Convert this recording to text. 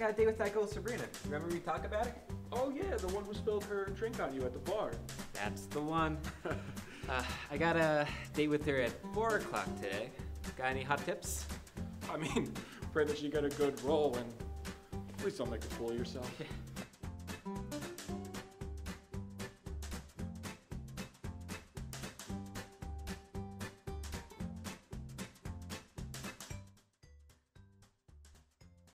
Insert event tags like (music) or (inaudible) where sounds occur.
got a date with that girl Sabrina. Remember we talked about it? Oh yeah, the one who spilled her drink on you at the bar. That's the one. (laughs) uh, I got a date with her at 4 o'clock today. Got any hot tips? I mean, (laughs) pray that you get a good roll and please don't make a fool of yourself. (laughs)